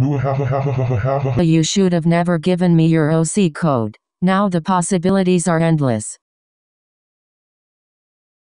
You should have never given me your OC code. Now the possibilities are endless.